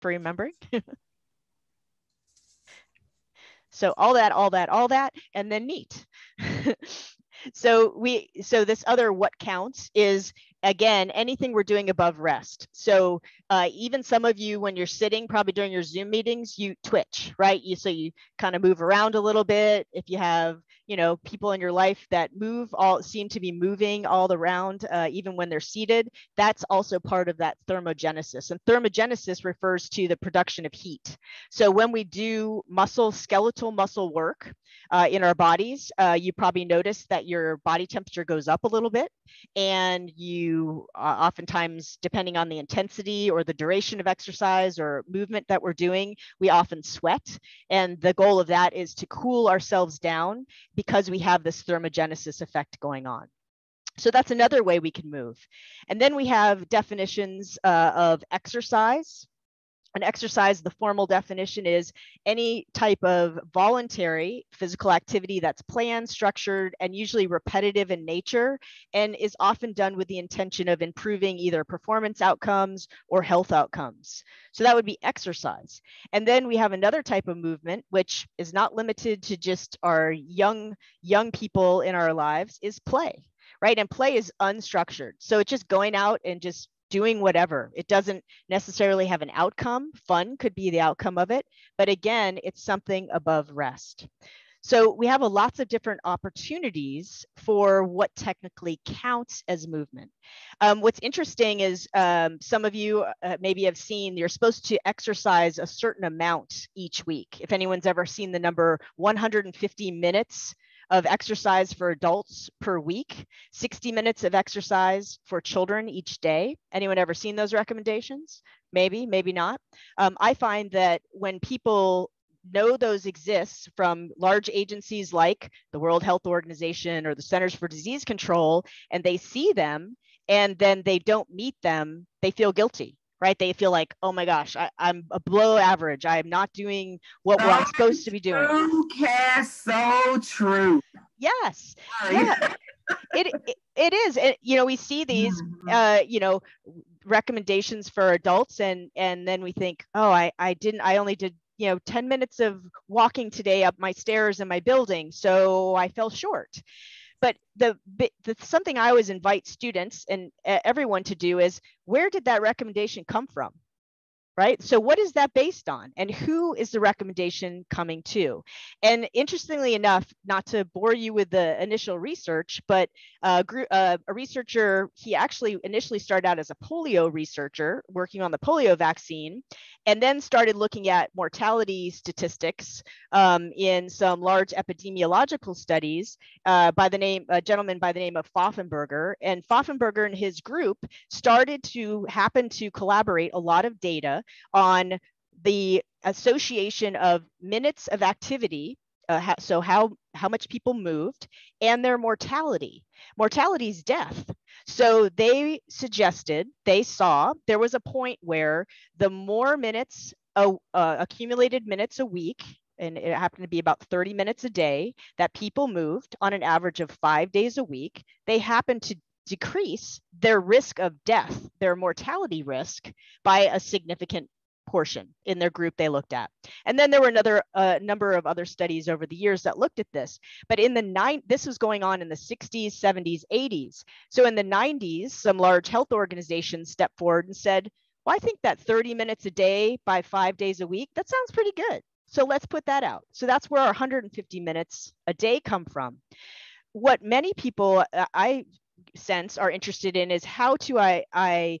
for remembering. so all that, all that, all that, and then NEAT. so we so this other what counts is again anything we're doing above rest. So uh, even some of you when you're sitting probably during your zoom meetings you twitch right? You so you kind of move around a little bit. If you have you know people in your life that move all seem to be moving all around uh, even when they're seated that's also part of that thermogenesis. And thermogenesis refers to the production of heat. So when we do muscle skeletal muscle work uh, in our bodies uh, you probably notice that your body temperature goes up a little bit and you uh, oftentimes depending on the intensity or the duration of exercise or movement that we're doing we often sweat and the goal of that is to cool ourselves down because we have this thermogenesis effect going on. So that's another way we can move. And then we have definitions uh, of exercise. An exercise, the formal definition is any type of voluntary physical activity that's planned, structured, and usually repetitive in nature, and is often done with the intention of improving either performance outcomes or health outcomes. So that would be exercise. And then we have another type of movement, which is not limited to just our young, young people in our lives, is play, right? And play is unstructured. So it's just going out and just doing whatever. It doesn't necessarily have an outcome. Fun could be the outcome of it. But again, it's something above rest. So we have a lots of different opportunities for what technically counts as movement. Um, what's interesting is um, some of you uh, maybe have seen you're supposed to exercise a certain amount each week. If anyone's ever seen the number 150 minutes of exercise for adults per week, 60 minutes of exercise for children each day. Anyone ever seen those recommendations? Maybe, maybe not. Um, I find that when people know those exist from large agencies like the World Health Organization or the Centers for Disease Control, and they see them and then they don't meet them, they feel guilty, right? They feel like, oh my gosh, I, am a below average. I'm not doing what I'm supposed to be doing. True, Cass, so true. Yes. Yeah. it, it, it is. It, you know, we see these, mm-hmm. uh, you know, recommendations for adults and and then we think oh i i didn't i only did you know 10 minutes of walking today up my stairs in my building so i fell short but the, the something i always invite students and everyone to do is where did that recommendation come from right? So what is that based on? And who is the recommendation coming to? And interestingly enough, not to bore you with the initial research, but uh, uh, a researcher, he actually initially started out as a polio researcher working on the polio vaccine, and then started looking at mortality statistics um, in some large epidemiological studies uh, by the name, a gentleman by the name of Paffenbarger. And Paffenbarger and his group started to happen to collaborate a lot of data on the association of minutes of activity uh, so how how much people moved and their mortality. Mortality is death. So they suggested they saw there was a point where the more minutes uh, uh, accumulated minutes a week and it happened to be about 30 minutes a day that people moved on an average of five days a week they happened to decrease their risk of death their mortality risk by a significant portion in their group they looked at. And then there were another uh, number of other studies over the years that looked at this. But in the nine, this was going on in the 60s, 70s, 80s. So in the 90s, some large health organizations stepped forward and said, well, I think that 30 minutes a day by five days a week, that sounds pretty good. So let's put that out. So that's where our 150 minutes a day come from. What many people uh, I sense are interested in is how do I, I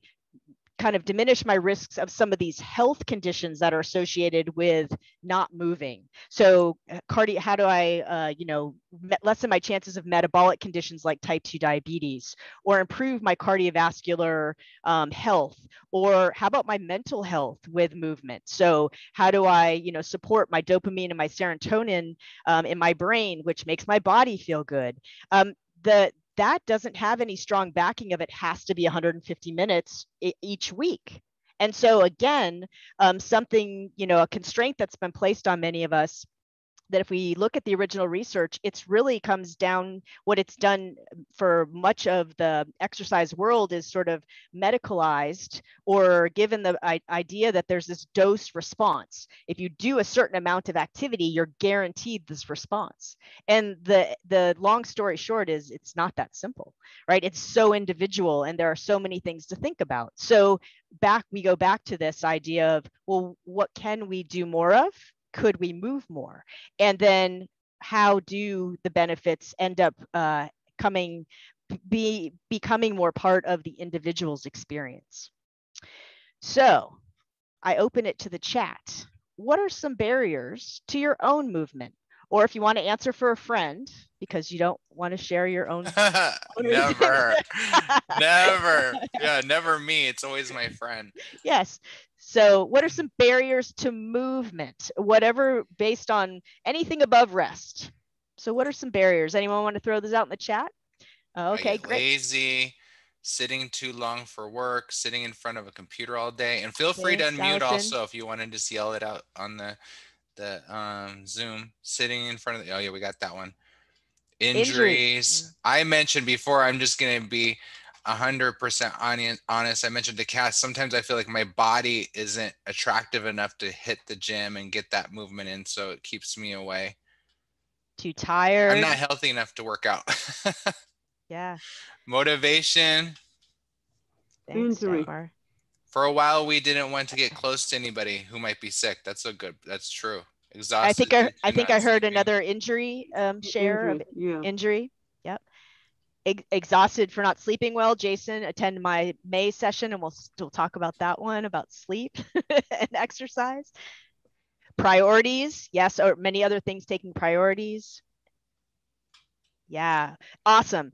kind of diminish my risks of some of these health conditions that are associated with not moving. So, uh, cardio, how do I, uh, you know, lessen my chances of metabolic conditions like type 2 diabetes, or improve my cardiovascular um, health, or how about my mental health with movement? So, how do I, you know, support my dopamine and my serotonin um, in my brain, which makes my body feel good? Um, the that doesn't have any strong backing of it has to be 150 minutes each week. And so again um, something you know a constraint that's been placed on many of us that if we look at the original research, it's really comes down what it's done for much of the exercise world is sort of medicalized or given the idea that there's this dose response. If you do a certain amount of activity, you're guaranteed this response. And the the long story short is it's not that simple, right? It's so individual and there are so many things to think about. So back we go back to this idea of well, what can we do more of? Could we move more? And then how do the benefits end up uh, coming, be becoming more part of the individual's experience? So I open it to the chat. What are some barriers to your own movement? Or if you want to answer for a friend, because you don't want to share your own. never, never. Yeah, never me. It's always my friend. Yes. So, what are some barriers to movement? Whatever based on anything above rest. So, what are some barriers? Anyone want to throw this out in the chat? Okay, great. Lazy, sitting too long for work, sitting in front of a computer all day, and feel free to unmute Allison. also if you want to just yell it out on the the um, Zoom. Sitting in front of the, oh yeah, we got that one. Injuries. Injury. I mentioned before. I'm just gonna be 100% honest. I mentioned to Cass, sometimes I feel like my body isn't attractive enough to hit the gym and get that movement in. So it keeps me away. Too tired. I'm not healthy enough to work out. yeah. Motivation. Thanks, For a while, we didn't want to get close to anybody who might be sick. That's a good, that's true. Exhausted. I think I, I think I heard sleeping. another injury um, share injury, of yeah. injury ex- exhausted for not sleeping well, Jason, attend my May session and we'll still talk about that one about sleep and exercise. Priorities, yes, or many other things taking priorities. Yeah, awesome.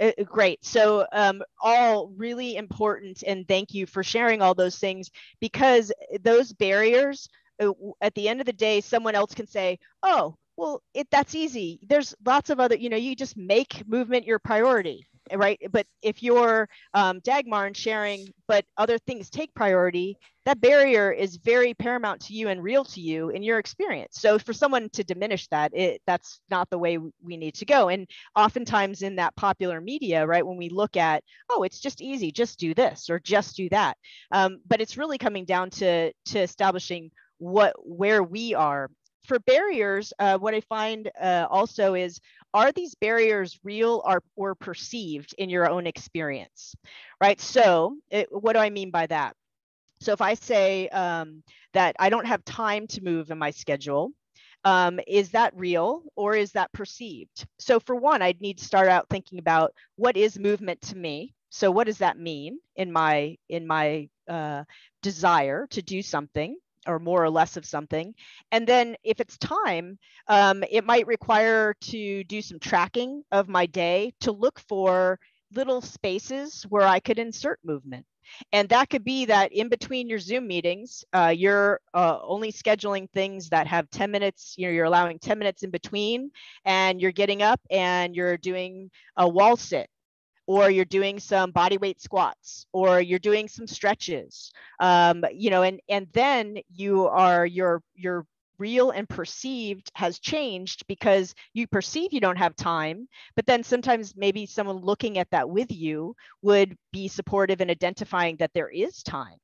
Uh, great. So, um, all really important, and thank you for sharing all those things because those barriers, uh, at the end of the day, someone else can say, Oh, well it that's easy. There's lots of other you know you just make movement your priority right? But if you're um, dagmar and sharing but other things take priority that barrier is very paramount to you and real to you in your experience. So for someone to diminish that it that's not the way we need to go. And oftentimes in that popular media right when we look at oh it's just easy just do this or just do that. Um, but it's really coming down to to establishing what where we are for barriers, uh, what I find uh, also is are these barriers real or, or perceived in your own experience, right? So, it, what do I mean by that? So, if I say um, that I don't have time to move in my schedule, um, is that real or is that perceived? So, for one, I'd need to start out thinking about what is movement to me. So, what does that mean in my in my uh, desire to do something? Or more or less of something. And then if it's time, um, it might require to do some tracking of my day to look for little spaces where I could insert movement. And that could be that in between your Zoom meetings, uh, you're uh, only scheduling things that have 10 minutes, you know, you're allowing 10 minutes in between, and you're getting up and you're doing a wall sit or you're doing some body weight squats or you're doing some stretches um, you know and and then you are your your real and perceived has changed because you perceive you don't have time but then sometimes maybe someone looking at that with you would be supportive in identifying that there is time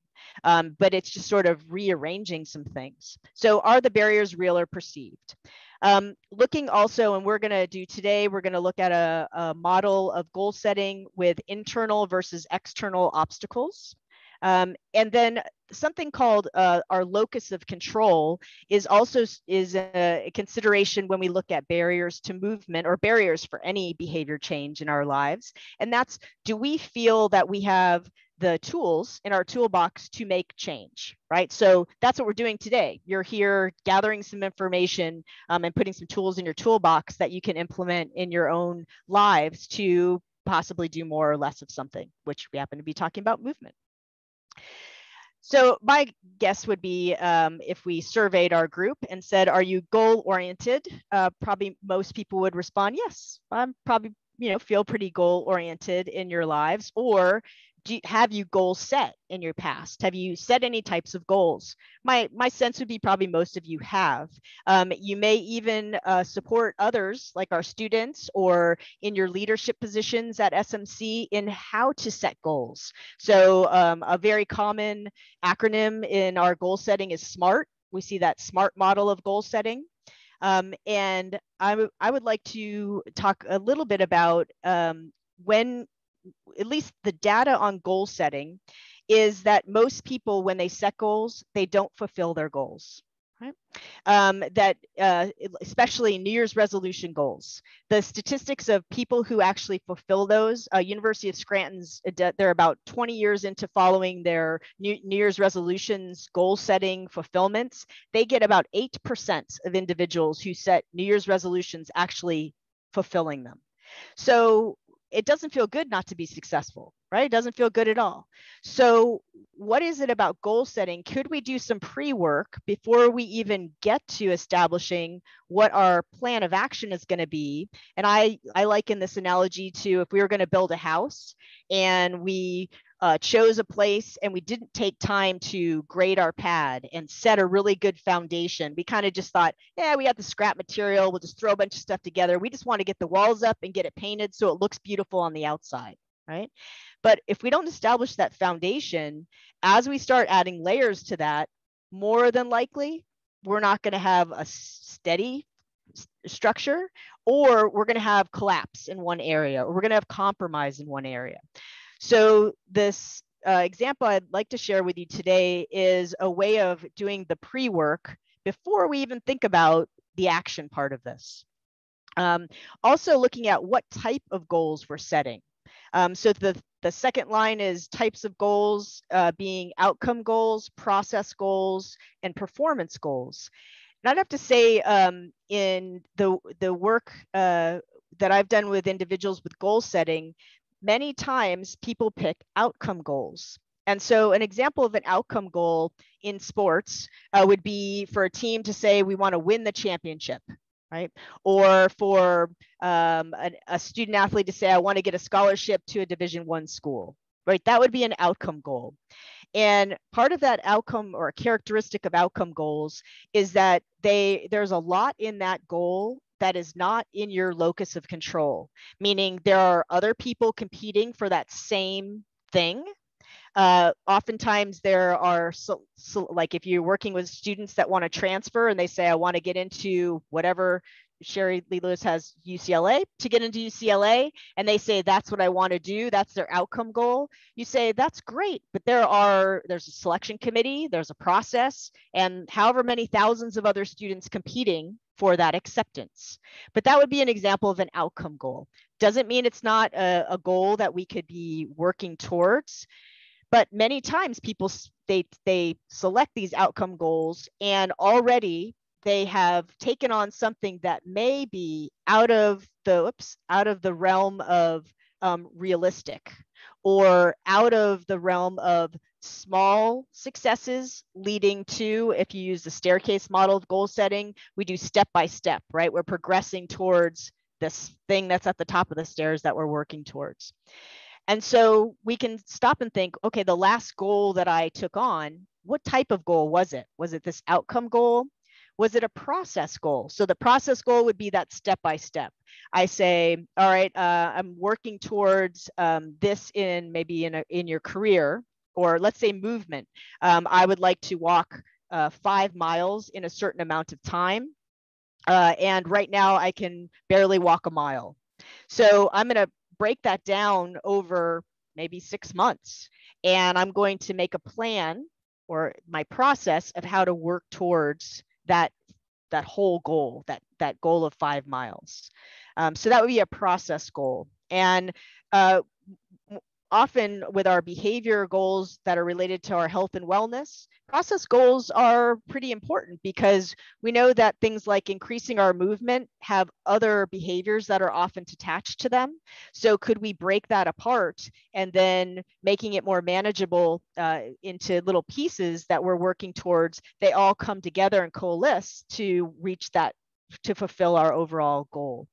um, but it's just sort of rearranging some things. So are the barriers real or perceived um, looking also, and we're going to do today, we're going to look at a, a, model of goal setting with internal versus external obstacles. Um, and then something called uh, our locus of control is also is a, a, consideration when we look at barriers to movement or barriers for any behavior change in our lives. And that's, do we feel that we have the tools in our toolbox to make change, right? So that's what we're doing today. You're here gathering some information um, and putting some tools in your toolbox that you can implement in your own lives to possibly do more or less of something, which we happen to be talking about movement. So my guess would be um, if we surveyed our group and said, are you goal oriented? Uh, probably most people would respond, yes, I'm probably, you know, feel pretty goal oriented in your lives. Or do, have you goals set in your past? Have you set any types of goals? My my sense would be probably most of you have. Um, you may even uh, support others like our students or in your leadership positions at SMC in how to set goals. So um, a very common acronym in our goal setting is SMART. We see that SMART model of goal setting. Um, and I, I would like to talk a little bit about um, when at least the data on goal setting is that most people, when they set goals, they don't fulfill their goals. Right? Um, that uh, especially New Year's resolution goals. The statistics of people who actually fulfill those, uh, University of Scranton's, uh, they're about 20 years into following their New, New Year's resolutions, goal setting, fulfillments. They get about 8% of individuals who set New Year's resolutions actually fulfilling them. So it doesn't feel good not to be successful, right? It doesn't feel good at all. So, what is it about goal setting? Could we do some pre work before we even get to establishing what our plan of action is going to be? And I, I liken this analogy to if we were going to build a house and we uh, chose a place and we didn't take time to grade our pad and set a really good foundation. We kind of just thought, yeah, we got the scrap material. We'll just throw a bunch of stuff together. We just want to get the walls up and get it painted so it looks beautiful on the outside, right? But if we don't establish that foundation, as we start adding layers to that, more than likely, we're not going to have a steady structure or we're going to have collapse in one area or we're going to have compromise in one area so this uh, example I'd like to share with you today is a way of doing the pre-work before we even think about the action part of this. Um, also looking at what type of goals we're setting. Um, so the, the second line is types of goals uh, being outcome goals, process goals, and performance goals. And I'd have to say um, in the, the work uh, that I've done with individuals with goal setting, many times people pick outcome goals. And so, an example of an outcome goal in sports uh, would be for a team to say, we want to win the championship, right? Or for um, a, a student athlete to say, I want to get a scholarship to a Division One school, right? That would be an outcome goal. And part of that outcome or a characteristic of outcome goals is that they there's a lot in that goal that is not in your locus of control, meaning there are other people competing for that same thing. Uh, oftentimes there are so, so, like if you're working with students that want to transfer and they say I want to get into whatever Sherry Lee Lewis has UCLA to get into UCLA and they say that's what I want to do that's their outcome goal you say that's great but there are there's a selection committee there's a process and however many thousands of other students competing for that acceptance. But that would be an example of an outcome goal. Doesn't mean it's not a, a goal that we could be working towards, but many times people they they select these outcome goals and already they have taken on something that may be out of the oops, out of the realm of um, realistic or out of the realm of small successes leading to, if you use the staircase model of goal setting, we do step by step, right? We're progressing towards this thing that's at the top of the stairs that we're working towards. And so we can stop and think, okay, the last goal that I took on, what type of goal was it? Was it this outcome goal? Was it a process goal? So the process goal would be that step by step. I say, all right, uh, I'm working towards um, this in maybe in a, in your career, or let's say movement. Um, I would like to walk uh, five miles in a certain amount of time. Uh, and right now I can barely walk a mile. So I'm going to break that down over maybe six months. And I'm going to make a plan or my process of how to work towards that that whole goal, that that goal of five miles. Um, so that would be a process goal. And uh, often with our behavior goals that are related to our health and wellness, process goals are pretty important because we know that things like increasing our movement have other behaviors that are often attached to them. So could we break that apart and then making it more manageable uh, into little pieces that we're working towards, they all come together and coalesce to reach that, to fulfill our overall goal.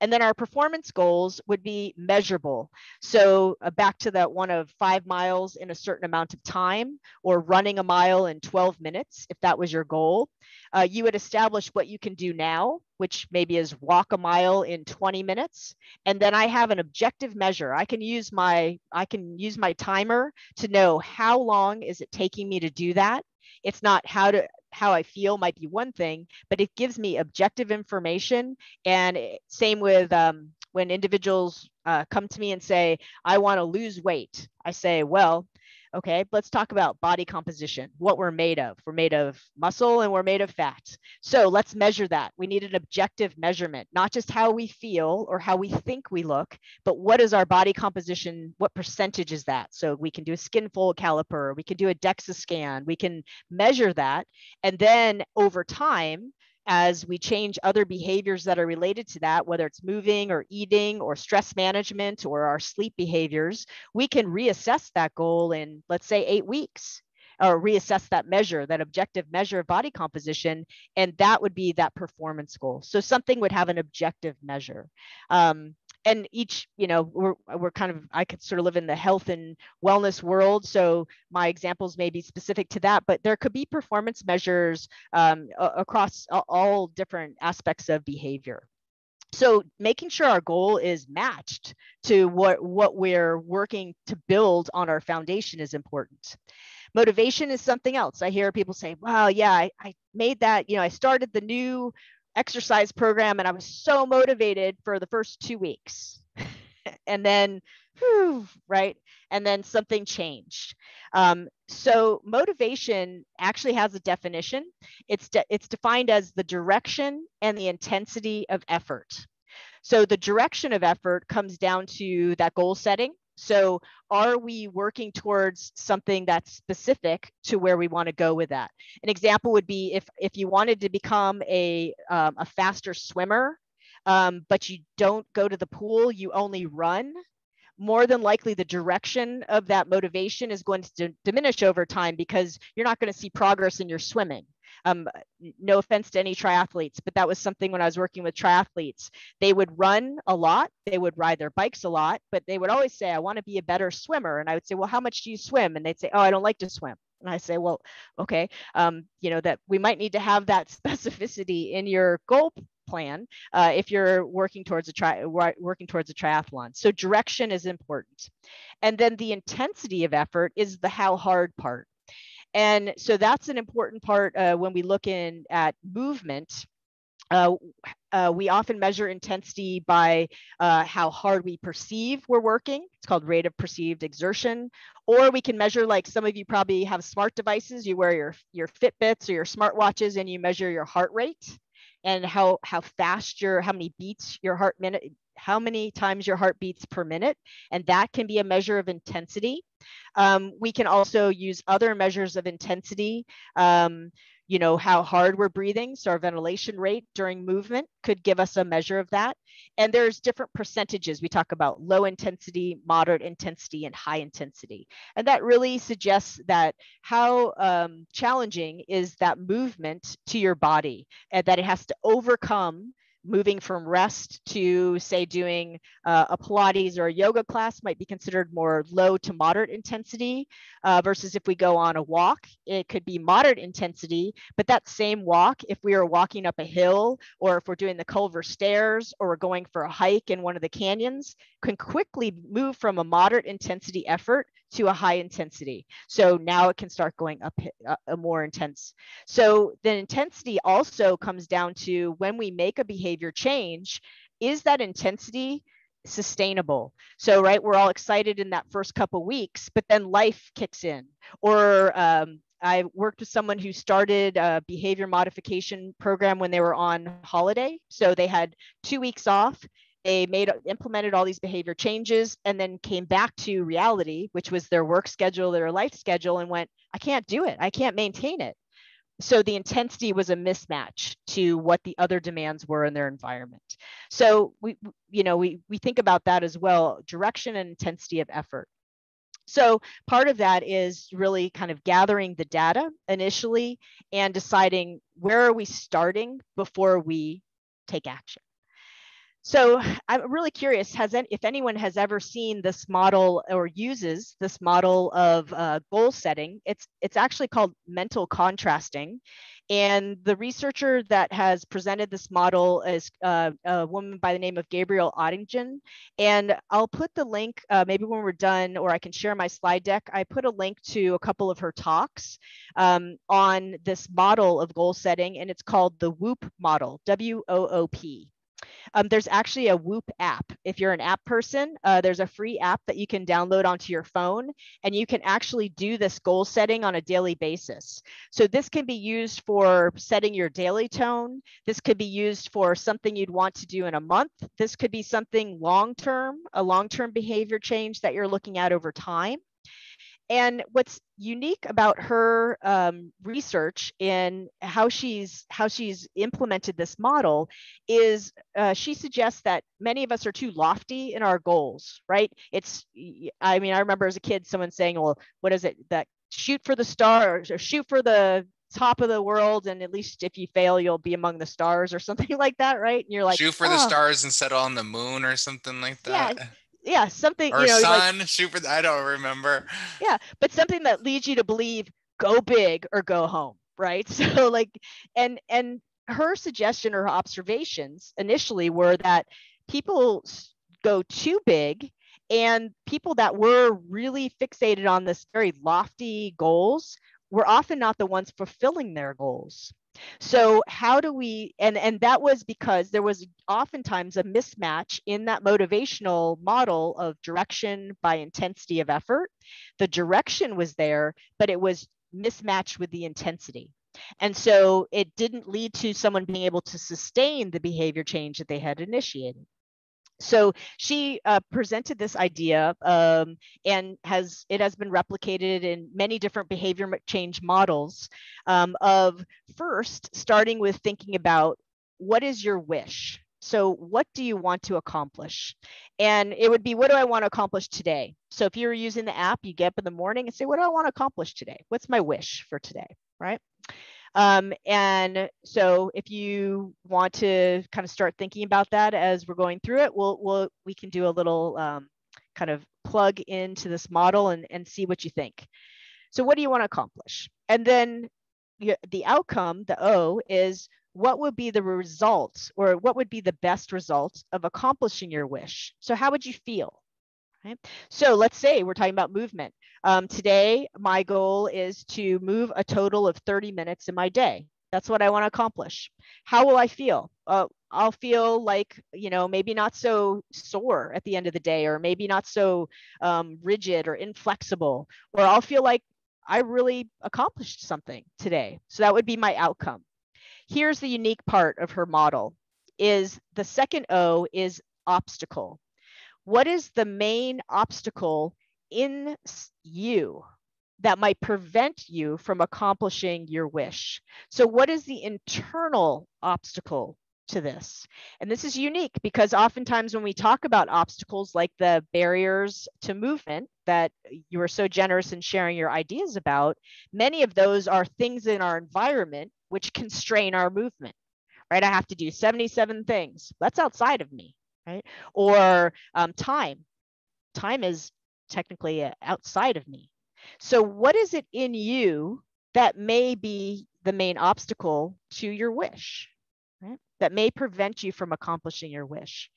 And then our performance goals would be measurable. So uh, back to that one of five miles in a certain amount of time or running a mile in 12 minutes, if that was your goal. Uh, you would establish what you can do now, which maybe is walk a mile in 20 minutes. And then I have an objective measure. I can use my I can use my timer to know how long is it taking me to do that. It's not how to how I feel might be one thing, but it gives me objective information. And same with um, when individuals uh, come to me and say, I want to lose weight. I say, well, Okay, let's talk about body composition, what we're made of. We're made of muscle and we're made of fat. So let's measure that. We need an objective measurement, not just how we feel or how we think we look, but what is our body composition? What percentage is that? So we can do a skin fold caliper, we can do a DEXA scan, we can measure that. And then over time, as we change other behaviors that are related to that, whether it's moving or eating or stress management or our sleep behaviors, we can reassess that goal in, let's say, eight weeks or reassess that measure, that objective measure of body composition, and that would be that performance goal. So something would have an objective measure. Um, and each you know we're, we're kind of i could sort of live in the health and wellness world so my examples may be specific to that but there could be performance measures um, across all different aspects of behavior. So making sure our goal is matched to what what we're working to build on our foundation is important. Motivation is something else. I hear people say wow yeah I, I made that you know i started the new exercise program and I was so motivated for the first two weeks. and then, whew, right? And then something changed. Um, so motivation actually has a definition. It's, de- it's defined as the direction and the intensity of effort. So the direction of effort comes down to that goal setting so are we working towards something that's specific to where we want to go with that? An example would be if if you wanted to become a um, a faster swimmer, um, but you don't go to the pool, you only run. More than likely, the direction of that motivation is going to diminish over time because you're not going to see progress in your swimming. Um, no offense to any triathletes, but that was something when I was working with triathletes. They would run a lot, they would ride their bikes a lot, but they would always say, I want to be a better swimmer. And I would say, Well, how much do you swim? And they'd say, Oh, I don't like to swim. And I say, Well, okay, um, you know, that we might need to have that specificity in your goal plan uh, if you're working towards a tri- working towards a triathlon. So direction is important, and then the intensity of effort is the how hard part. And so that's an important part uh, when we look in at movement. Uh, uh, we often measure intensity by uh, how hard we perceive we're working. It's called rate of perceived exertion. Or we can measure, like some of you probably have smart devices. You wear your, your Fitbits or your smartwatches and you measure your heart rate and how, how fast your, how many beats your heart minute, how many times your heart beats per minute. And that can be a measure of intensity. Um, we can also use other measures of intensity. Um, you know, how hard we're breathing. So our ventilation rate during movement could give us a measure of that. And there's different percentages. We talk about low intensity, moderate intensity, and high intensity. And that really suggests that how um, challenging is that movement to your body and that it has to overcome moving from rest to say doing uh, a pilates or a yoga class might be considered more low to moderate intensity uh, versus if we go on a walk it could be moderate intensity but that same walk if we are walking up a hill or if we're doing the culver stairs or we're going for a hike in one of the canyons can quickly move from a moderate intensity effort to a high intensity. So now it can start going up a, uh, more intense. So the intensity also comes down to when we make a behavior change, is that intensity sustainable so right we're all excited in that first couple weeks but then life kicks in or um, I worked with someone who started a behavior modification program when they were on holiday. So they had two weeks off they made implemented all these behavior changes and then came back to reality which was their work schedule their life schedule and went i can't do it. I can't maintain it. So the intensity was a mismatch to what the other demands were in their environment. So we you know we we think about that as well direction and intensity of effort. So part of that is really kind of gathering the data initially and deciding where are we starting before we take action so I'm really curious, has any, if anyone has ever seen this model or uses this model of uh, goal setting, it's, it's actually called mental contrasting. And the researcher that has presented this model is uh, a woman by the name of Gabrielle Oettingen. And I'll put the link, uh, maybe when we're done, or I can share my slide deck. I put a link to a couple of her talks um, on this model of goal setting, and it's called the WOOP model, W O O P. Um, there's actually a WOOP app. If you're an app person, uh, there's a free app that you can download onto your phone, and you can actually do this goal setting on a daily basis. So this can be used for setting your daily tone. This could be used for something you'd want to do in a month. This could be something long term, a long term behavior change that you're looking at over time. And what's unique about her um, research in how she's how she's implemented this model is uh, she suggests that many of us are too lofty in our goals. Right? It's I mean I remember as a kid someone saying, "Well, what is it that shoot for the stars or shoot for the top of the world and at least if you fail you'll be among the stars or something like that right and you're like shoot for oh. the stars and settle on the moon or something like that yeah yeah something or you know, sun like, super i don't remember. Yeah but something that leads you to believe go big or go home right? So like and and her suggestion or her observations initially were that people go too big and people that were really fixated on this very lofty goals were often not the ones fulfilling their goals so how do we and and that was because there was oftentimes a mismatch in that motivational model of direction by intensity of effort. The direction was there, but it was mismatched with the intensity. And so it didn't lead to someone being able to sustain the behavior change that they had initiated so she uh, presented this idea um, and has it has been replicated in many different behavior change models um, of first starting with thinking about what is your wish? So what do you want to accomplish? And it would be what do i want to accomplish today? So if you're using the app you get up in the morning and say what do i want to accomplish today? What's my wish for today? Right um, and so if you want to kind of start thinking about that as we're going through it, we'll, we'll we can do a little um, kind of plug into this model and, and see what you think. So what do you want to accomplish? And then the outcome, the O, is what would be the result or what would be the best result of accomplishing your wish? So how would you feel? Right? So let's say we're talking about movement. Um, today, my goal is to move a total of 30 minutes in my day. That's what I want to accomplish. How will I feel? Uh, I'll feel like, you know, maybe not so sore at the end of the day, or maybe not so um, rigid or inflexible, or I'll feel like I really accomplished something today. So that would be my outcome. Here's the unique part of her model is the second O is obstacle what is the main obstacle in you that might prevent you from accomplishing your wish? So, what is the internal obstacle to this? And this is unique because oftentimes when we talk about obstacles like the barriers to movement that you were so generous in sharing your ideas about, many of those are things in our environment which constrain our movement, right? I have to do 77 things. That's outside of me right? Or um, time. Time is technically uh, outside of me. So, what is it in you that may be the main obstacle to your wish, right? That may prevent you from accomplishing your wish.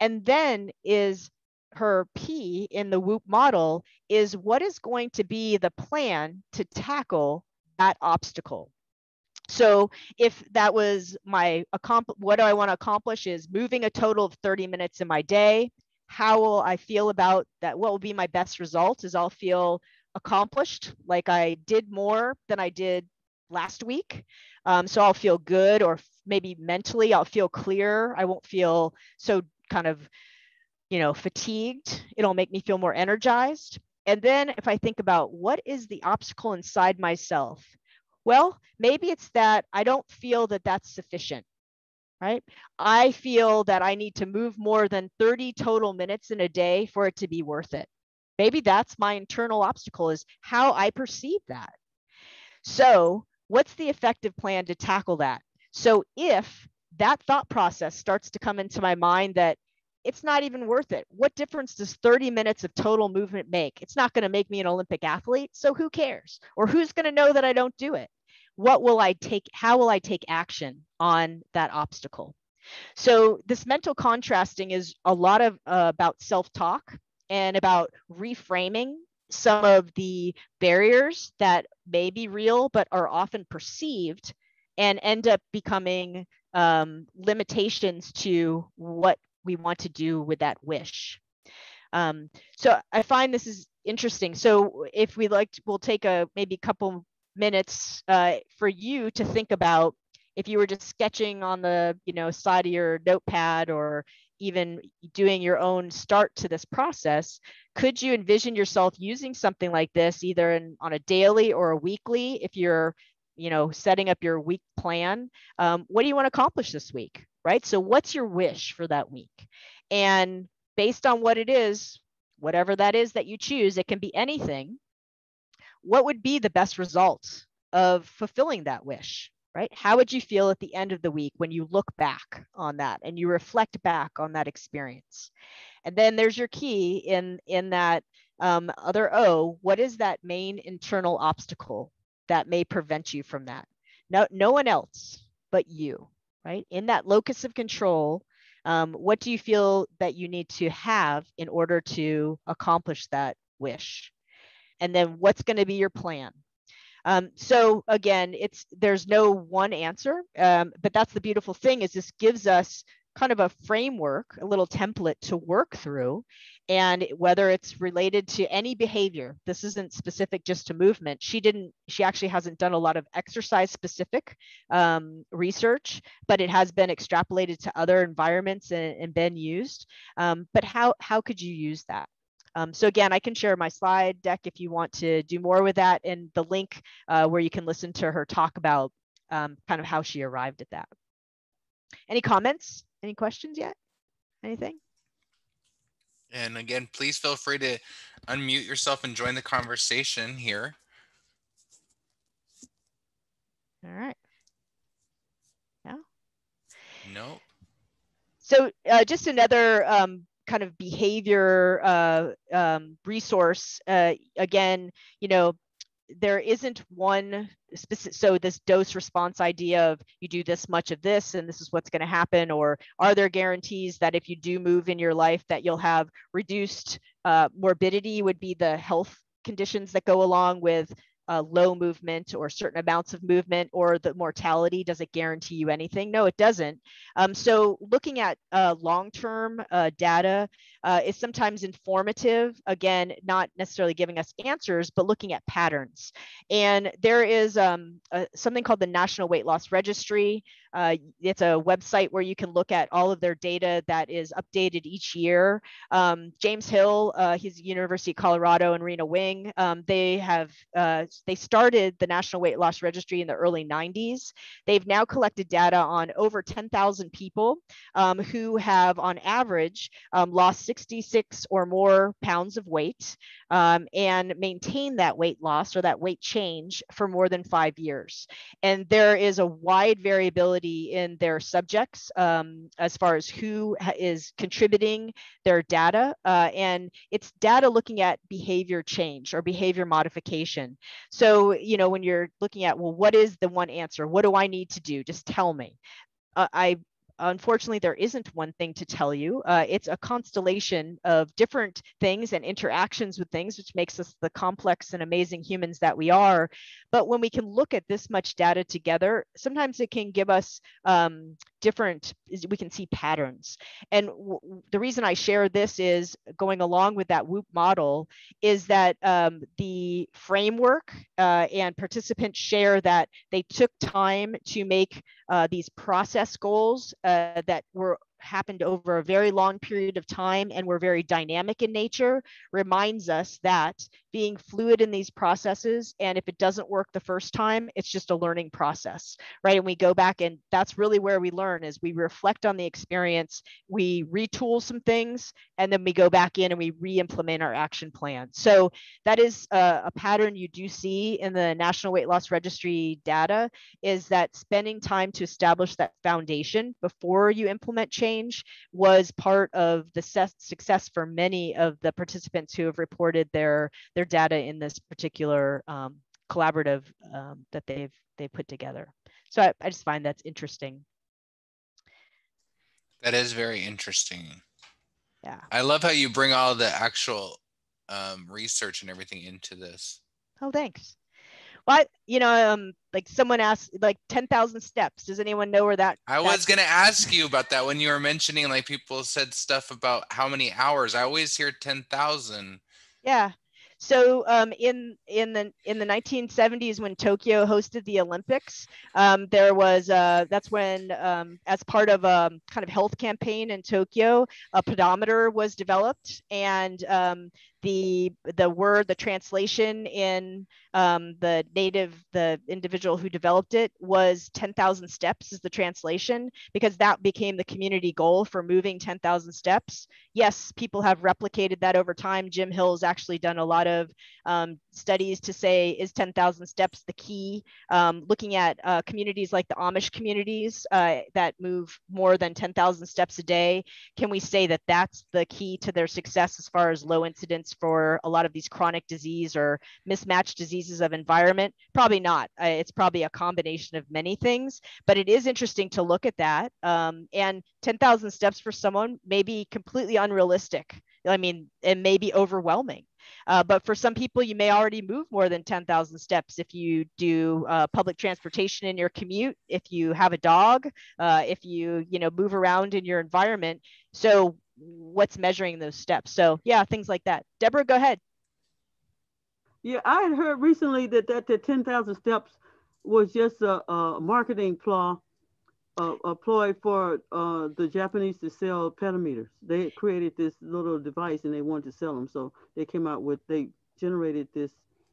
And then is her P in the WOOP model is what is going to be the plan to tackle that obstacle. So if that was my what do I want to accomplish is moving a total of 30 minutes in my day. How will I feel about that? What will be my best result is I'll feel accomplished, like I did more than I did last week. Um, so I'll feel good, or maybe mentally I'll feel clear. I won't feel so kind of, you know, fatigued. It'll make me feel more energized. And then if I think about what is the obstacle inside myself, well, maybe it's that I don't feel that that's sufficient, right? I feel that I need to move more than 30 total minutes in a day for it to be worth it. Maybe that's my internal obstacle is how I perceive that. So, what's the effective plan to tackle that? So, if that thought process starts to come into my mind that it's not even worth it. What difference does 30 minutes of total movement make? It's not going to make me an Olympic athlete. So who cares? Or who's going to know that I don't do it? What will I take? How will I take action on that obstacle? So this mental contrasting is a lot of uh, about self-talk and about reframing some of the barriers that may be real but are often perceived and end up becoming um, limitations to what we want to do with that wish. Um, so I find this is interesting. So if we like, to, we'll take a maybe a couple minutes uh, for you to think about if you were just sketching on the you know side of your notepad or even doing your own start to this process could you envision yourself using something like this either in, on a daily or a weekly if you're you know setting up your week plan? Um, what do you want to accomplish this week right? So what's your wish for that week? And based on what it is whatever that is that you choose it can be anything what would be the best result of fulfilling that wish right how would you feel at the end of the week when you look back on that and you reflect back on that experience and then there's your key in in that um, other o what is that main internal obstacle that may prevent you from that. No, no one else but you, right? In that locus of control, um, what do you feel that you need to have in order to accomplish that wish? And then what's going to be your plan? Um, so again, it's there's no one answer, um, but that's the beautiful thing is this gives us kind of a framework, a little template to work through. And whether it's related to any behavior, this isn't specific just to movement. She didn't, she actually hasn't done a lot of exercise specific um, research, but it has been extrapolated to other environments and, and been used. Um, but how, how could you use that? Um, so again, I can share my slide deck if you want to do more with that and the link uh, where you can listen to her talk about um, kind of how she arrived at that. Any comments? Any questions yet? Anything? And again, please feel free to unmute yourself and join the conversation here. All right. No? Nope. So uh, just another um, kind of behavior uh, um, resource. Uh, again, you know, there isn't one specific so this dose response idea of you do this much of this and this is what's going to happen or are there guarantees that if you do move in your life that you'll have reduced uh, morbidity would be the health conditions that go along with uh, low movement or certain amounts of movement or the mortality does it guarantee you anything no it doesn't um, so looking at uh, long-term uh, data uh, is sometimes informative again not necessarily giving us answers but looking at patterns and there is um, something called the national weight loss registry uh, it's a website where you can look at all of their data that is updated each year. Um, James Hill, uh, he's University of Colorado and Rena Wing. Um, they have they started the National Weight Loss Registry in the early 90s. They've now collected data on over 10,000 people um, who have, on average, um, lost 66 or more pounds of weight um, and maintained that weight loss or that weight change for more than five years. And there is a wide variability in their subjects um, as far as who is contributing their data. Uh, and it's data looking at behavior change or behavior modification. So, you know, when you're looking at, well, what is the one answer? What do I need to do? Just tell me. Uh, I unfortunately, there isn't one thing to tell you. Uh, it's a constellation of different things and interactions with things, which makes us the complex and amazing humans that we are. But when we can look at this much data together, sometimes it can give us um, different, we can see patterns. And the reason I share this is going along with that WOOP model is that um, the framework uh, and participants share that they took time to make uh, these process goals uh, that were happened over a very long period of time and were very dynamic in nature reminds us that being fluid in these processes. And if it doesn't work the first time, it's just a learning process, right? And we go back and that's really where we learn is we reflect on the experience, we retool some things, and then we go back in and we re-implement our action plan. So that is a, a pattern you do see in the National Weight Loss Registry data is that spending time to establish that foundation before you implement change was part of the success for many of the participants who have reported their their data in this particular um, collaborative um, that they've they put together. So I, I just find that's interesting. That is very interesting. Yeah. I love how you bring all the actual um, research and everything into this. Oh, thanks. Well, I, you know, um, like someone asked, like 10,000 steps. Does anyone know where that? I was going to ask you about that when you were mentioning, like, people said stuff about how many hours. I always hear 10,000. Yeah. So um, in in the in the 1970s, when Tokyo hosted the Olympics, um, there was uh, that's when, um, as part of a kind of health campaign in Tokyo, a pedometer was developed, and um, the the word the translation in um, the native the individual who developed it was 10,000 steps is the translation because that became the community goal for moving 10,000 steps. Yes people have replicated that over time. Jim hill's actually done a lot of um, studies to say is 10,000 steps the key? Um, looking at uh, communities like the amish communities uh, that move more than 10,000 steps a day can we say that that's the key to their success as far as low incidence for a lot of these chronic disease or mismatched diseases of environment? Probably not. It's probably a combination of many things, but it is interesting to look at that. Um, and 10,000 steps for someone may be completely unrealistic. I mean, it may be overwhelming. Uh, but for some people, you may already move more than 10,000 steps if you do uh, public transportation in your commute, if you have a dog, uh, if you you know move around in your environment. So what's measuring those steps. So yeah, things like that. Deborah, go ahead. Yeah, I had heard recently that that the 10,000 steps was just a, a marketing ploy, uh, a ploy for uh, the Japanese to sell pedometers. They created this little device and they wanted to sell them. So they came out with, they generated this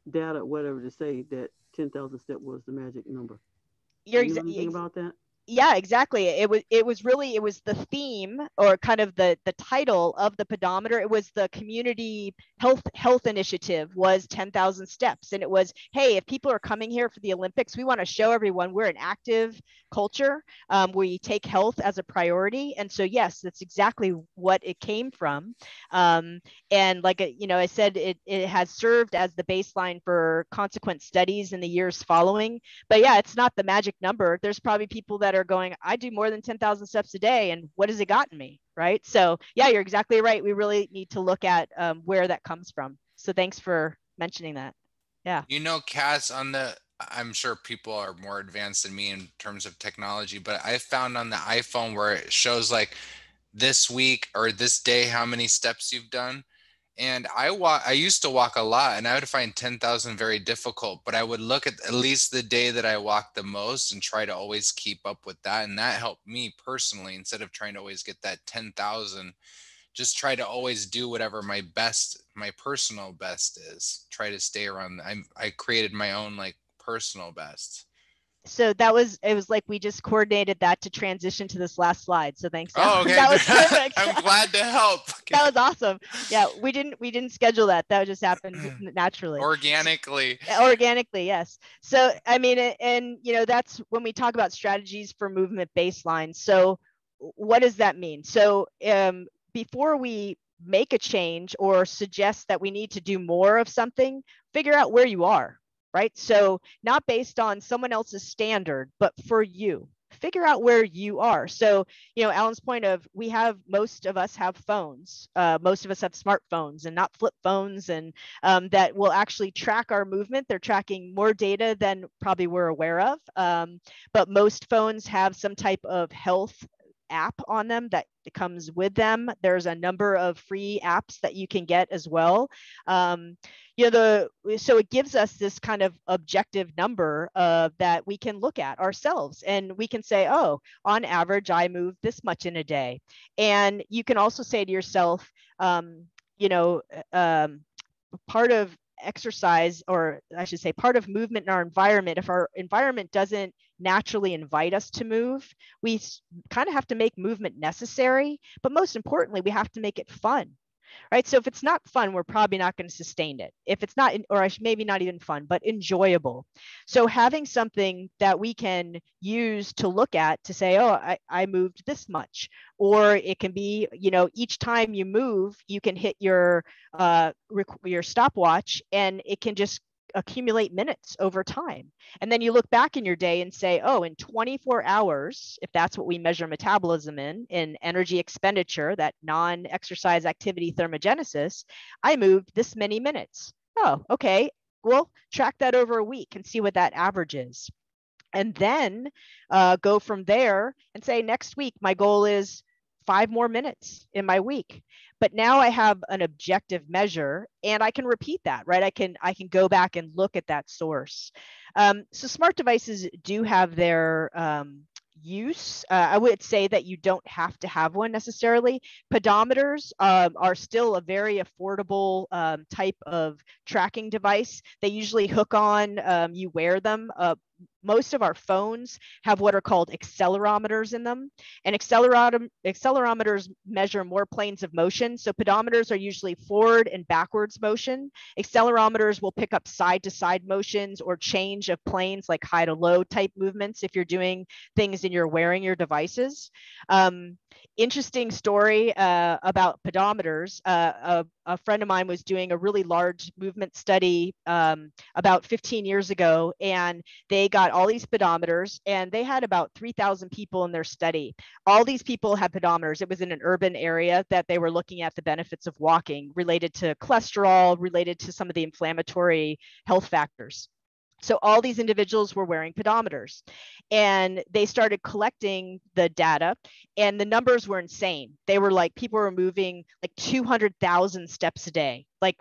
data, whatever to say that 10,000 step was the magic number. You're you know anything about that? Yeah exactly. It was it was really it was the theme or kind of the the title of the pedometer. It was the community health health initiative was 10,000 steps. And it was hey if people are coming here for the olympics we want to show everyone we're an active culture. Um, we take health as a priority. And so yes that's exactly what it came from. Um, and like uh, you know i said it, it has served as the baseline for consequent studies in the years following. But yeah it's not the magic number. There's probably people that are going, I do more than 10,000 steps a day. And what has it gotten me? Right. So, yeah, you're exactly right. We really need to look at um, where that comes from. So, thanks for mentioning that. Yeah. You know, Cass, on the, I'm sure people are more advanced than me in terms of technology, but I found on the iPhone where it shows like this week or this day how many steps you've done and I walk. I used to walk a lot, and I would find ten thousand very difficult. But I would look at at least the day that I walked the most and try to always keep up with that, and that helped me personally. Instead of trying to always get that ten thousand, just try to always do whatever my best, my personal best is. Try to stay around. I I created my own like personal best so that was it was like we just coordinated that to transition to this last slide. So thanks. Oh okay. That was perfect. i'm glad to help. That was awesome. Yeah we didn't we didn't schedule that. That just happened naturally. Organically. Organically yes. So i mean and you know that's when we talk about strategies for movement baseline. So what does that mean? So um, before we make a change or suggest that we need to do more of something figure out where you are right? So not based on someone else's standard, but for you. Figure out where you are. So, you know, Alan's point of we have most of us have phones. Uh, most of us have smartphones and not flip phones, and um, that will actually track our movement. They're tracking more data than probably we're aware of. Um, but most phones have some type of health app on them that comes with them. There's a number of free apps that you can get as well. Um, you know, the so it gives us this kind of objective number uh, that we can look at ourselves, and we can say, oh, on average, I move this much in a day. And you can also say to yourself, um, you know, um, part of exercise, or I should say, part of movement in our environment, if our environment doesn't naturally invite us to move, we kind of have to make movement necessary. But most importantly, we have to make it fun right? So if it's not fun, we're probably not going to sustain it. If it's not, or maybe not even fun, but enjoyable. So having something that we can use to look at to say, oh, I, I moved this much, or it can be, you know, each time you move, you can hit your uh, your stopwatch, and it can just accumulate minutes over time. And then you look back in your day and say, oh, in 24 hours, if that's what we measure metabolism in, in energy expenditure, that non exercise activity thermogenesis, I moved this many minutes. Oh, okay. Well, track that over a week and see what that average is. And then uh, go from there and say, next week, my goal is five more minutes in my week but now i have an objective measure and i can repeat that right i can i can go back and look at that source um, so smart devices do have their um, use. Uh, I would say that you don't have to have one necessarily. Pedometers um, are still a very affordable um, type of tracking device. They usually hook on, um, you wear them. Uh, most of our phones have what are called accelerometers in them. And accelerometers measure more planes of motion. So pedometers are usually forward and backwards motion. Accelerometers will pick up side to side motions or change of planes like high to low type movements if you're doing things and you're wearing your devices. Um, interesting story uh, about pedometers. Uh, a, a, friend of mine was doing a really large movement study um, about 15 years ago, and they got all these pedometers, and they had about 3,000 people in their study. All these people had pedometers. It was in an urban area that they were looking at the benefits of walking related to cholesterol, related to some of the inflammatory health factors. So all these individuals were wearing pedometers and they started collecting the data and the numbers were insane. They were like people were moving like 200,000 steps a day. Like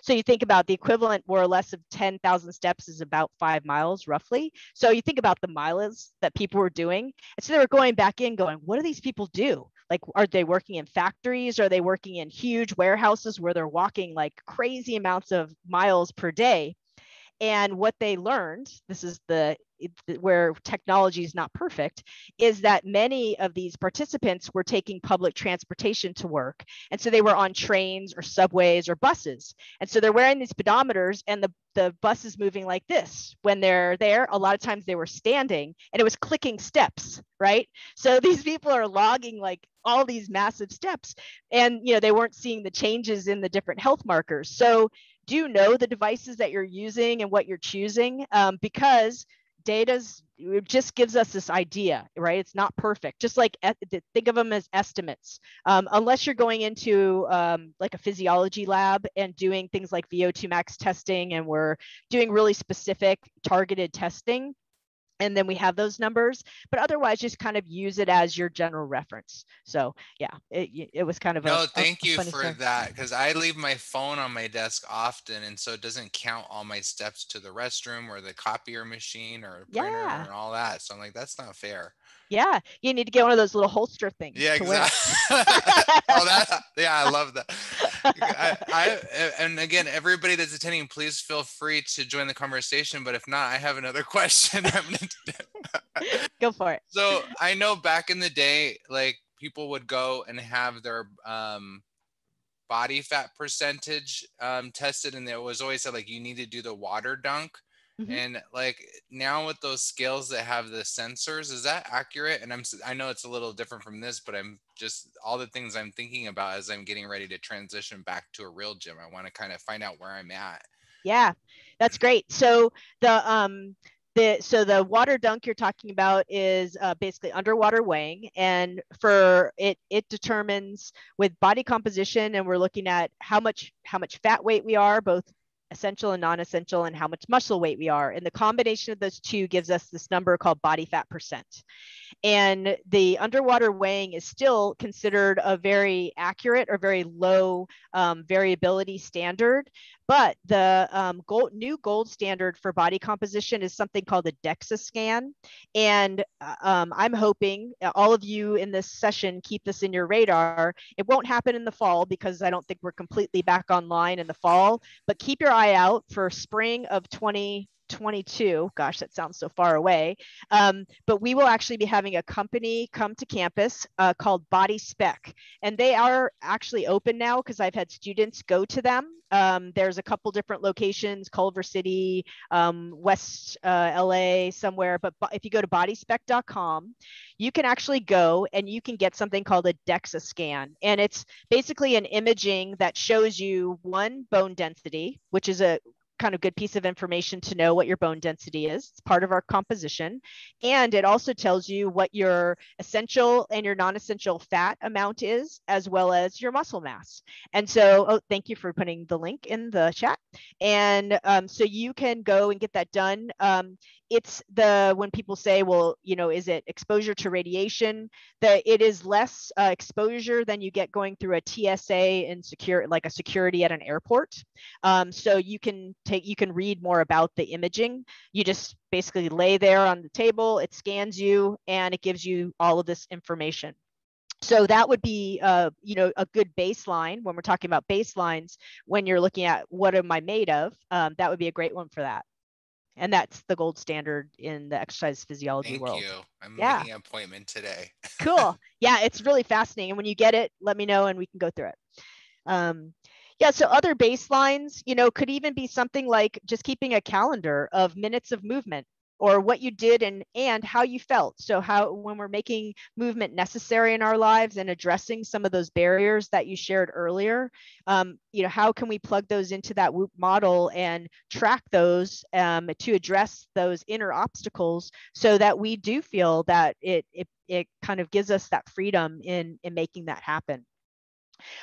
so you think about the equivalent more or less of 10,000 steps is about 5 miles roughly. So you think about the miles that people were doing. And so they were going back in going, what do these people do? Like are they working in factories? Are they working in huge warehouses where they're walking like crazy amounts of miles per day? And what they learned this is the where technology is not perfect is that many of these participants were taking public transportation to work. And so they were on trains or subways or buses. And so they're wearing these pedometers and the the bus is moving like this. When they're there a lot of times they were standing and it was clicking steps right? So these people are logging like all these massive steps. And you know they weren't seeing the changes in the different health markers. So do know the devices that you're using and what you're choosing um, because data's it just gives us this idea right? It's not perfect. Just like think of them as estimates. Um, unless you're going into um, like a physiology lab and doing things like vo2 max testing and we're doing really specific targeted testing and then we have those numbers but otherwise just kind of use it as your general reference so yeah it, it was kind of no a, thank a you for story. that because i leave my phone on my desk often and so it doesn't count all my steps to the restroom or the copier machine or printer yeah. and all that so i'm like that's not fair yeah, you need to get one of those little holster things. Yeah, exactly. oh, that, yeah, I love that. I, I, and again, everybody that's attending, please feel free to join the conversation. But if not, I have another question. go for it. So I know back in the day, like people would go and have their um, body fat percentage um, tested, and it was always said like you need to do the water dunk. Mm-hmm. And like now with those scales that have the sensors, is that accurate? And I'm I know it's a little different from this, but I'm just all the things I'm thinking about as I'm getting ready to transition back to a real gym. I want to kind of find out where I'm at. Yeah, that's great. So the um the so the water dunk you're talking about is uh, basically underwater weighing and for it it determines with body composition and we're looking at how much how much fat weight we are both essential and non-essential and how much muscle weight we are. And the combination of those two gives us this number called body fat percent. And the underwater weighing is still considered a very accurate or very low um, variability standard. But the um, gold, new gold standard for body composition is something called the DEXA scan. And uh, um, I'm hoping all of you in this session keep this in your radar. It won't happen in the fall because I don't think we're completely back online in the fall, but keep your eye out for spring of 2022. Gosh, that sounds so far away. Um, but we will actually be having a company come to campus uh, called BodySpec, and they are actually open now because I've had students go to them um, there's a couple different locations, Culver City, um, West uh, LA, somewhere. But if you go to bodyspec.com, you can actually go and you can get something called a DEXA scan. And it's basically an imaging that shows you one bone density, which is a kind of good piece of information to know what your bone density is. It's part of our composition. And it also tells you what your essential and your non-essential fat amount is, as well as your muscle mass. And so, oh, thank you for putting the link in the chat. And um, so you can go and get that done. Um, it's the when people say well you know is it exposure to radiation that it is less uh, exposure than you get going through a tsa and secure like a security at an airport. Um, so you can take you can read more about the imaging. You just basically lay there on the table it scans you and it gives you all of this information. So that would be uh, you know a good baseline. When we're talking about baselines when you're looking at what am i made of um, that would be a great one for that and that's the gold standard in the exercise physiology Thank world. Thank you. I'm yeah. making an appointment today. cool. Yeah, it's really fascinating. And when you get it, let me know and we can go through it. Um, yeah, so other baselines, you know, could even be something like just keeping a calendar of minutes of movement or what you did and and how you felt. So how when we're making movement necessary in our lives and addressing some of those barriers that you shared earlier um, you know how can we plug those into that WOOP model and track those um, to address those inner obstacles so that we do feel that it it, it kind of gives us that freedom in in making that happen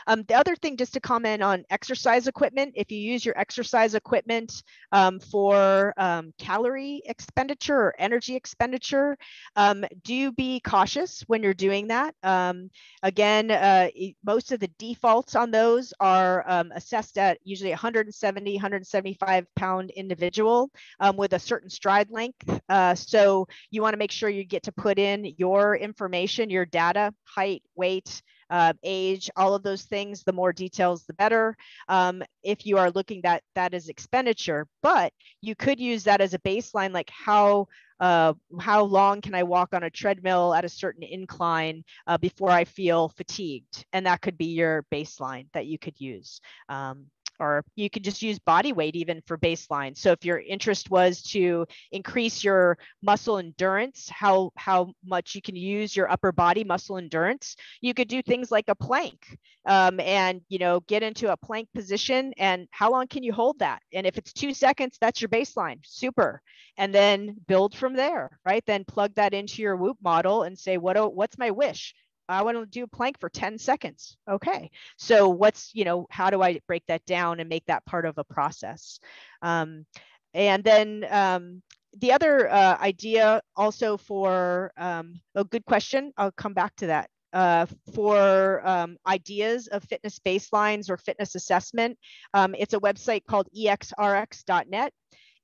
um, the other thing, just to comment on exercise equipment, if you use your exercise equipment um, for um, calorie expenditure or energy expenditure, um, do be cautious when you're doing that. Um, again, uh, most of the defaults on those are um, assessed at usually 170, 175 pound individual with a certain stride length. Uh, so you want to make sure you get to put in your information, your data, height, weight, uh, age, all of those things, the more details, the better. Um, if you are looking that that is expenditure, but you could use that as a baseline, like how uh, how long can I walk on a treadmill at a certain incline uh, before I feel fatigued? And that could be your baseline that you could use. Um, or you could just use body weight even for baseline. So if your interest was to increase your muscle endurance, how, how much you can use your upper body muscle endurance, you could do things like a plank um, and, you know, get into a plank position and how long can you hold that? And if it's two seconds, that's your baseline, super. And then build from there, right? Then plug that into your WOOP model and say, what, what's my wish? I want to do a plank for 10 seconds. Okay. So what's, you know, how do I break that down and make that part of a process? Um, and then um, the other uh, idea also for um, a good question, I'll come back to that. Uh, for um, ideas of fitness baselines or fitness assessment, um, it's a website called exrx.net.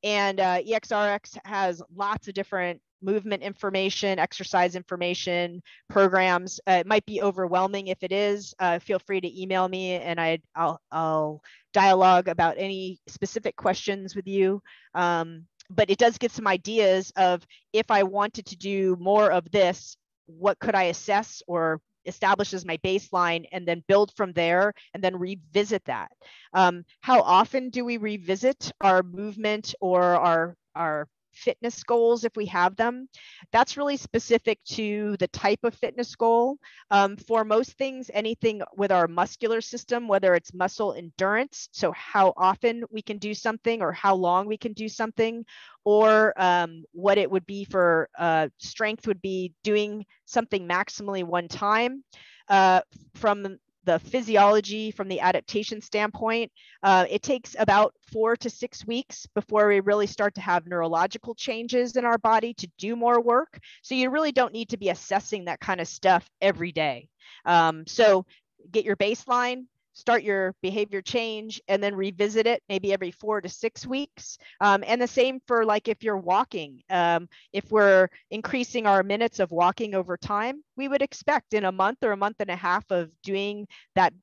And uh, EXRX has lots of different movement information, exercise information, programs. Uh, it might be overwhelming. If it is, uh, feel free to email me and I, will I'll dialogue about any specific questions with you. Um, but it does get some ideas of if I wanted to do more of this, what could I assess or establish as my baseline and then build from there and then revisit that. Um, how often do we revisit our movement or our, our fitness goals if we have them. That's really specific to the type of fitness goal. Um, for most things, anything with our muscular system, whether it's muscle endurance, so how often we can do something or how long we can do something, or um, what it would be for uh, strength would be doing something maximally one time. Uh, from the physiology from the adaptation standpoint, uh, it takes about four to six weeks before we really start to have neurological changes in our body to do more work. So you really don't need to be assessing that kind of stuff every day. Um, so get your baseline, start your behavior change and then revisit it maybe every four to six weeks. Um, and the same for like if you're walking, um, if we're increasing our minutes of walking over time, we would expect in a month or a month and a half of doing that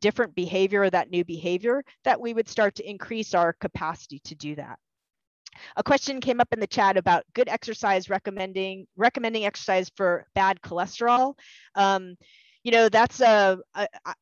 different behavior or that new behavior that we would start to increase our capacity to do that. A question came up in the chat about good exercise recommending recommending exercise for bad cholesterol. Um, you know, that's a,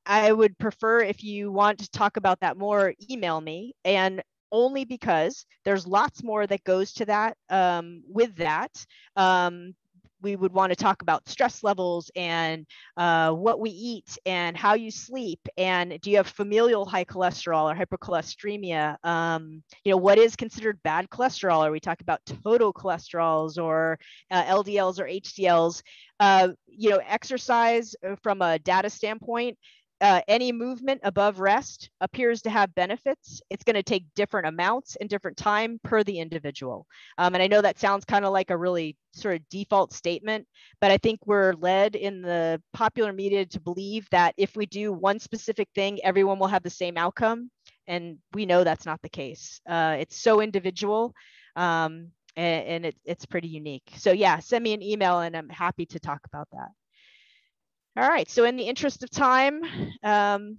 I would prefer if you want to talk about that more, email me. And only because there's lots more that goes to that um, with that. Um, we would want to talk about stress levels and uh, what we eat and how you sleep and do you have familial high cholesterol or hypercholesteremia um, you know what is considered bad cholesterol? Are we talking about total cholesterols or uh, ldls or hdls uh, you know exercise uh, from a data standpoint uh, any movement above rest appears to have benefits. It's going to take different amounts and different time per the individual. Um, and I know that sounds kind of like a really sort of default statement, but I think we're led in the popular media to believe that if we do one specific thing, everyone will have the same outcome. And we know that's not the case. Uh, it's so individual. Um, and, and it, it's pretty unique. So yeah, send me an email and I'm happy to talk about that. All right, so in the interest of time, um,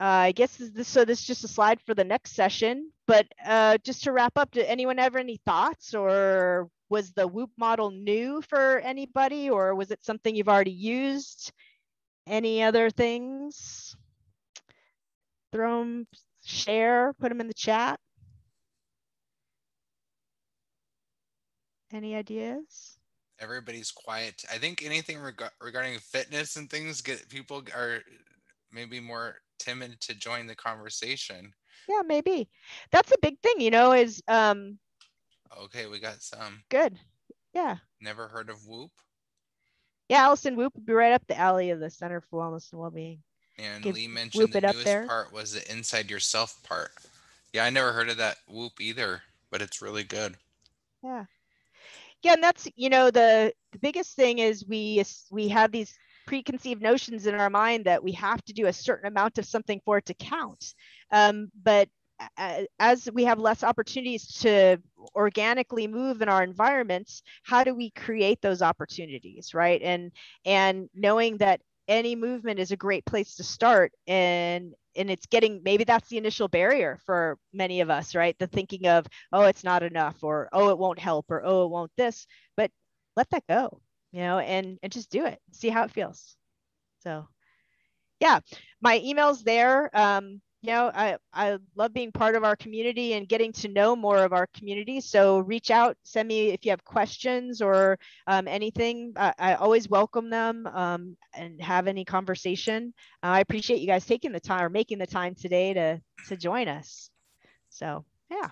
uh, I guess this, so this is just a slide for the next session, but uh, just to wrap up, did anyone have any thoughts or was the WOOP model new for anybody or was it something you've already used? Any other things? Throw them, share, put them in the chat. Any ideas? Everybody's quiet. I think anything reg- regarding fitness and things get people are maybe more timid to join the conversation. Yeah, maybe. That's a big thing, you know, is um Okay, we got some. Good. Yeah. Never heard of WOOP? Yeah, Allison WOOP would be right up the alley of the Center for Wellness and Wellbeing. And Give, Lee mentioned WOOP the newest part was the inside yourself part. Yeah, I never heard of that WOOP either, but it's really good. Yeah yeah and that's you know the the biggest thing is we we have these preconceived notions in our mind that we have to do a certain amount of something for it to count. Um, but as we have less opportunities to organically move in our environments how do we create those opportunities right? And and knowing that any movement is a great place to start. And and it's getting maybe that's the initial barrier for many of us right? The thinking of oh it's not enough or oh it won't help or oh it won't this. But let that go you know and and just do it. See how it feels. So yeah my email's there. Um you know, I, I love being part of our community and getting to know more of our community. So reach out, send me if you have questions or um, anything. I, I, always welcome them um, and have any conversation. Uh, I appreciate you guys taking the time or making the time today to to join us. So yeah.